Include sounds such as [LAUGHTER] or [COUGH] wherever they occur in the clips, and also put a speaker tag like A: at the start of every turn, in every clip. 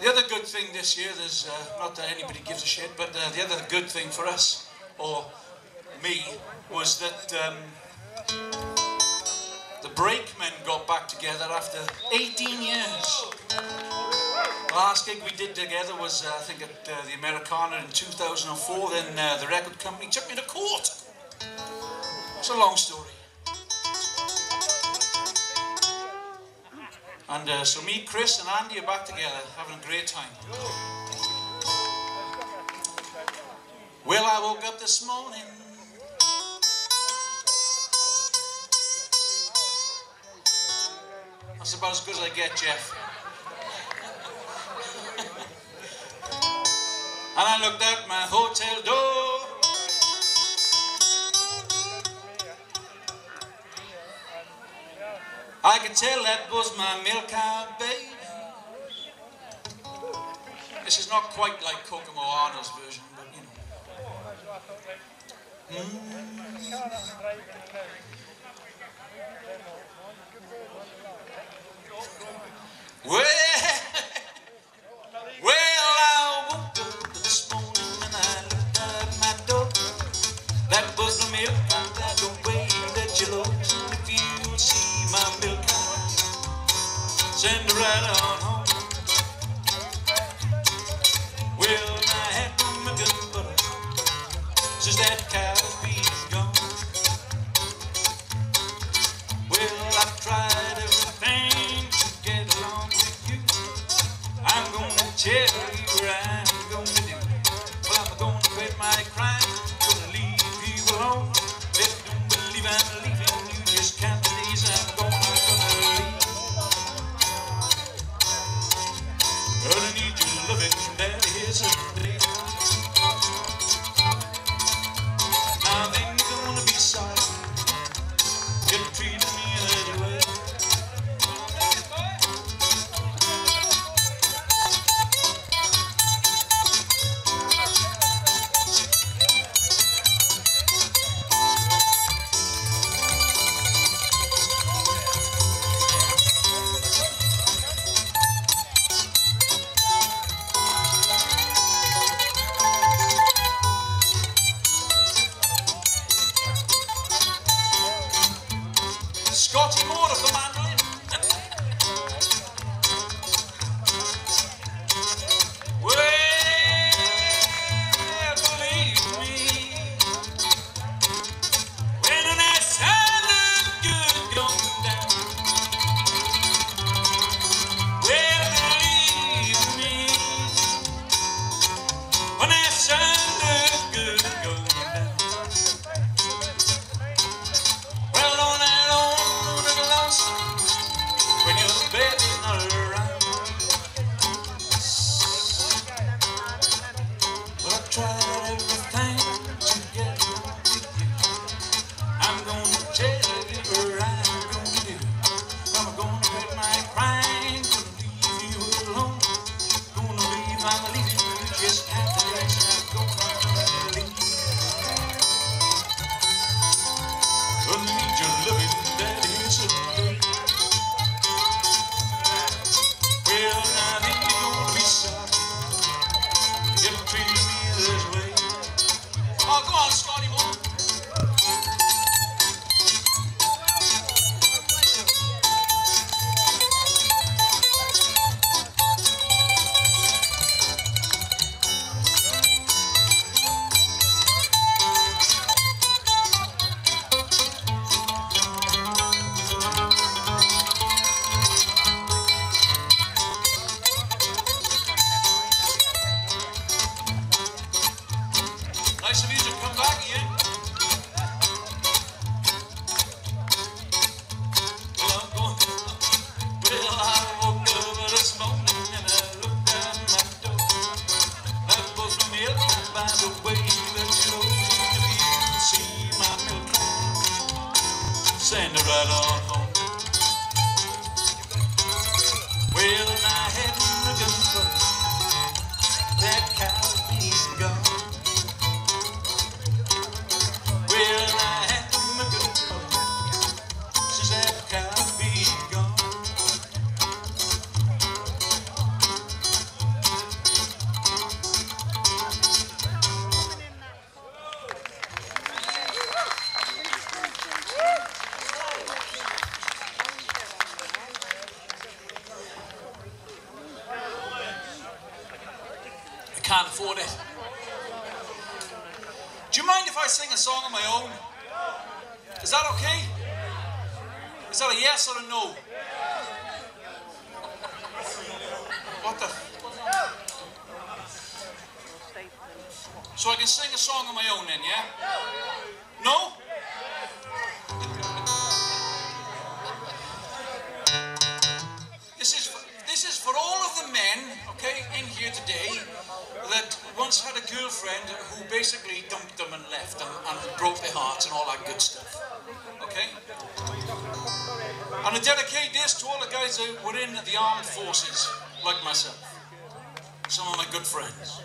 A: The other good thing this year, there's uh, not that anybody gives a shit, but uh, the other good thing for us, or me, was that um, the brakemen got back together after 18 years. The last gig we did together was, uh, I think, at uh, the Americana in 2004. Then uh, the record company took me to court. It's a long story. And uh, so me, Chris and Andy are back together, having a great time. Well, I woke up this morning That's about as good as I get, Jeff. [LAUGHS] and I looked out my hotel door I could tell that was my milk cow baby. This is not quite like Kokomo Arnold's version, but you know. Mm. Well. [LAUGHS] Hello. Send her right on home.
B: Can't afford it.
A: Do you mind if I sing a song on my own? Is that okay? Is that a yes or a no? What the? So I can sing a song on my own then, yeah? No? Once had a girlfriend who basically dumped them and left them and broke their hearts and all that good stuff. Okay? And I dedicate this to all the guys that were in the armed forces, like myself. Some of my good friends.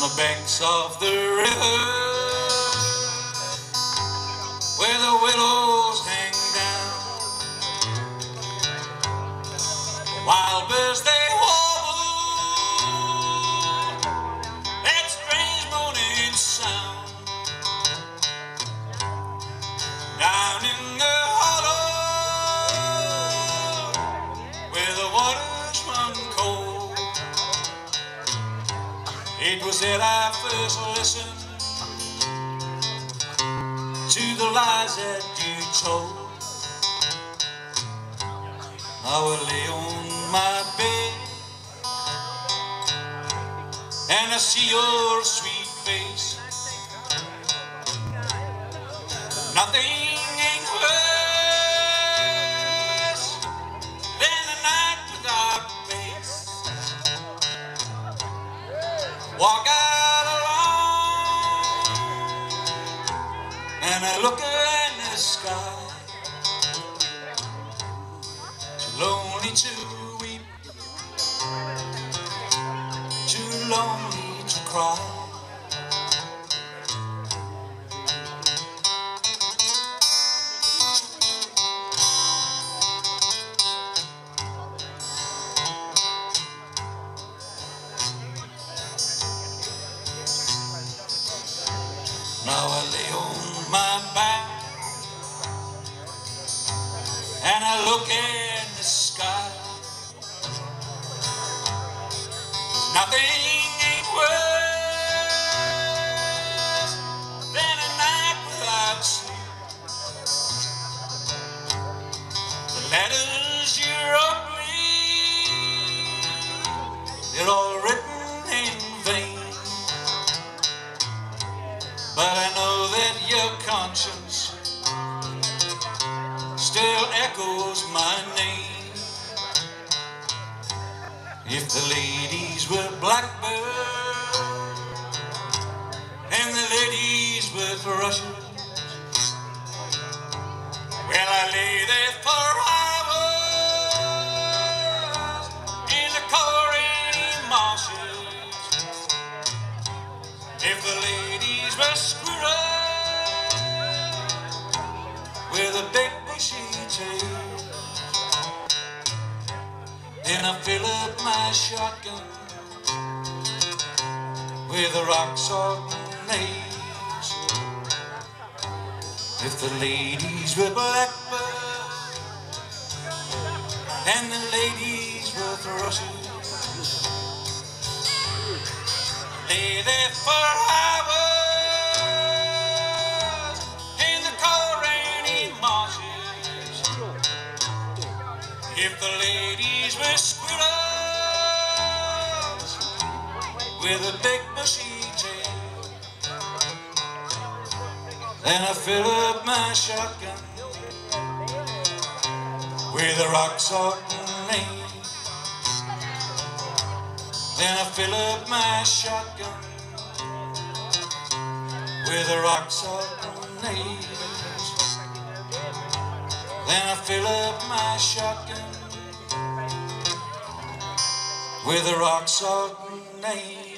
A: The banks of the river where the willows to the lies that you told. I will lay on my bed and I see your sweet face. Cry. Now I lay on my back and I look in If the ladies were blackbirds and the ladies were thrushes, well, I lay there for hours in the Corrie marshes. If the ladies were squirrels with a big bushy tail, fill up my shotgun with a rock salt nails. If the ladies were blackbirds and the ladies were thrushes, lay there for hours in the cold marshes. If the ladies were with a big bushy tail, then I fill up my shotgun with a rock salt and nails. Then I fill up my shotgun with a rock salt and nails. Then I fill up my shotgun with a rock salt nails.